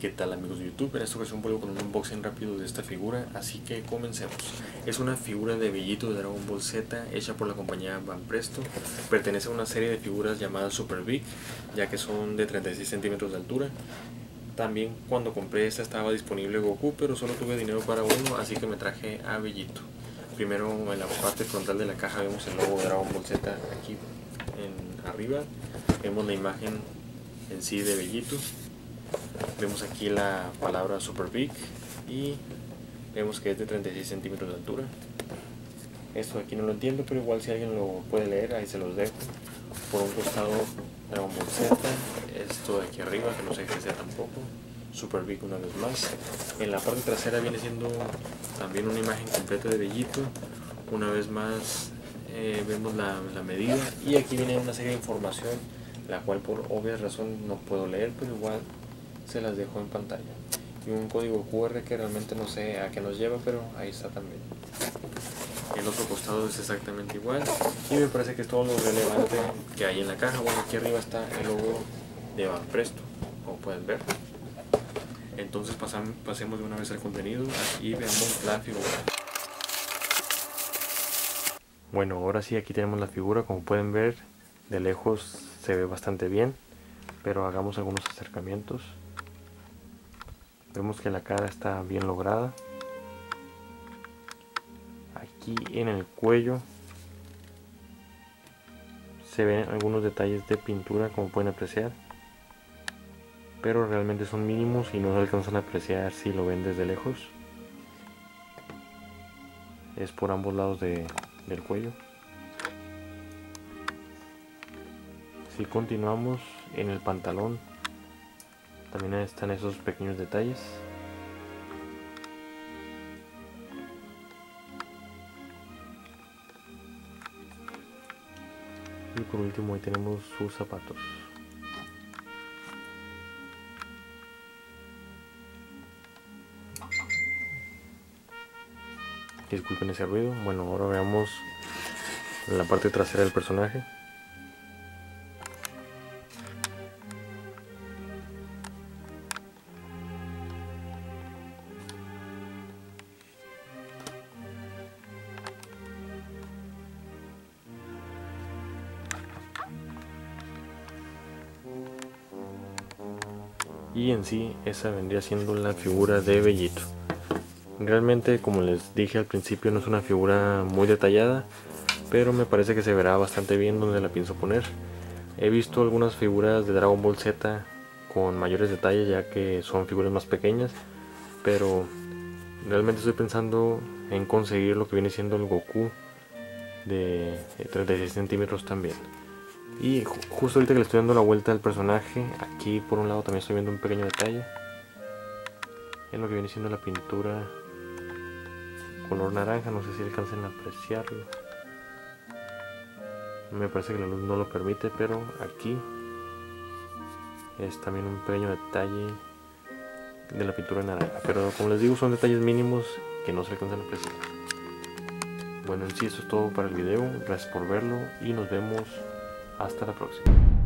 ¿Qué tal amigos de YouTube? En esta ocasión vuelvo con un unboxing rápido de esta figura, así que comencemos. Es una figura de Bellito de Dragon Ball Z hecha por la compañía Van Presto. Pertenece a una serie de figuras llamadas Super Big, ya que son de 36 centímetros de altura. También cuando compré esta estaba disponible Goku, pero solo tuve dinero para uno, así que me traje a Bellito. Primero en la parte frontal de la caja vemos el logo de Dragon Ball Z aquí en arriba. Vemos la imagen en sí de Bellito Vemos aquí la palabra Super Big y vemos que es de 36 centímetros de altura. Esto aquí no lo entiendo, pero igual si alguien lo puede leer, ahí se los dejo. Por un costado Dragon Ball esto de aquí arriba, que no sé qué sea tampoco. Super Big una vez más. En la parte trasera viene siendo también una imagen completa de Bellito. Una vez más eh, vemos la, la medida y aquí viene una serie de información la cual por obvias razones no puedo leer, pero igual se las dejo en pantalla. Y un código QR que realmente no sé a qué nos lleva, pero ahí está también. El otro costado es exactamente igual y me parece que es todo lo relevante que hay en la caja. Bueno, aquí arriba está el logo de Van Presto, como pueden ver. Entonces pasemos de una vez al contenido y veamos la figura. Bueno, ahora sí aquí tenemos la figura, como pueden ver, de lejos se ve bastante bien, pero hagamos algunos acercamientos. Vemos que la cara está bien lograda. Aquí en el cuello se ven algunos detalles de pintura como pueden apreciar. Pero realmente son mínimos y no se alcanzan a apreciar si lo ven desde lejos. Es por ambos lados del cuello. Si continuamos en el pantalón también están esos pequeños detalles. Y por último ahí tenemos sus zapatos. Disculpen ese ruido. Bueno, ahora veamos la parte trasera del personaje. Y en sí esa vendría siendo la figura de Bellito. Realmente como les dije al principio no es una figura muy detallada, pero me parece que se verá bastante bien donde la pienso poner. He visto algunas figuras de Dragon Ball Z con mayores detalles ya que son figuras más pequeñas, pero realmente estoy pensando en conseguir lo que viene siendo el Goku de 36 centímetros también. Y justo ahorita que le estoy dando la vuelta al personaje, aquí por un lado también estoy viendo un pequeño detalle. En lo que viene siendo la pintura color naranja, no sé si alcancen a apreciarlo. Me parece que la luz no lo permite, pero aquí es también un pequeño detalle de la pintura naranja. Pero como les digo, son detalles mínimos que no se alcanzan a apreciar. Bueno, en sí eso es todo para el video. Gracias por verlo y nos vemos hasta la próxima.